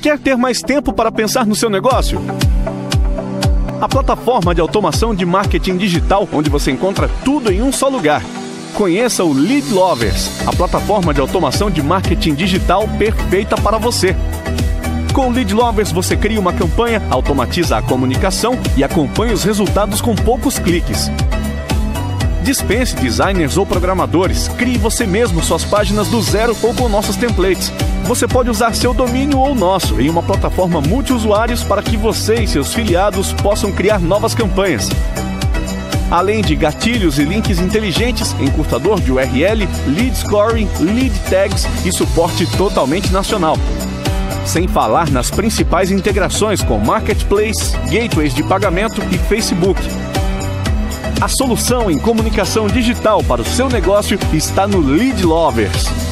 Quer ter mais tempo para pensar no seu negócio? A plataforma de automação de marketing digital, onde você encontra tudo em um só lugar. Conheça o Lead Lovers, a plataforma de automação de marketing digital perfeita para você. Com o Lead Lovers você cria uma campanha, automatiza a comunicação e acompanha os resultados com poucos cliques. Dispense designers ou programadores. Crie você mesmo suas páginas do zero ou com nossos templates. Você pode usar seu domínio ou nosso em uma plataforma multiusuários para que você e seus filiados possam criar novas campanhas. Além de gatilhos e links inteligentes, encurtador de URL, lead scoring, lead tags e suporte totalmente nacional. Sem falar nas principais integrações com Marketplace, gateways de pagamento e Facebook. A solução em comunicação digital para o seu negócio está no Lead Lovers.